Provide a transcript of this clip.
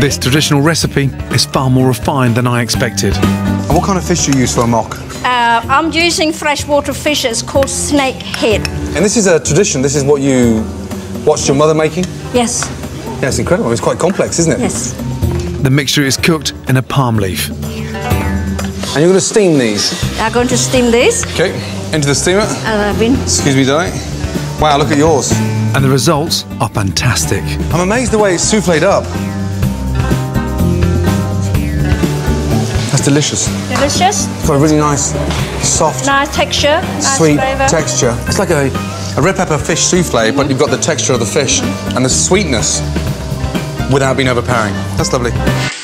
This traditional recipe is far more refined than I expected. And what kind of fish do you use for amok? Uh, I'm using freshwater fish. It's called snake head. And this is a tradition. This is what you watched your mother making? Yes, Yeah, it's incredible. It's quite complex, isn't it? yes. The mixture is cooked in a palm leaf. And you're going to steam these. I'm going to steam these. Okay, into the steamer. And I've been Excuse me, darling. Wow, look at yours. And the results are fantastic. I'm amazed the way it's souffled up. Delicious. delicious. It's got a really nice, soft, Nice texture. Nice sweet texture. It's like a, a red pepper fish souffle, but mm-hmm. you've got the texture of the fish mm-hmm. and the sweetness without being overpowering. That's lovely.